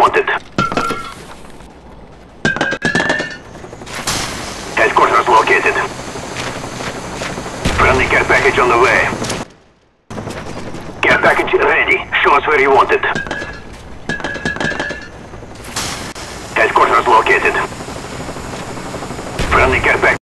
wanted. Headquarters located. Friendly care package on the way. Care package ready. Show us where you want it. Headquarters located. Friendly care package.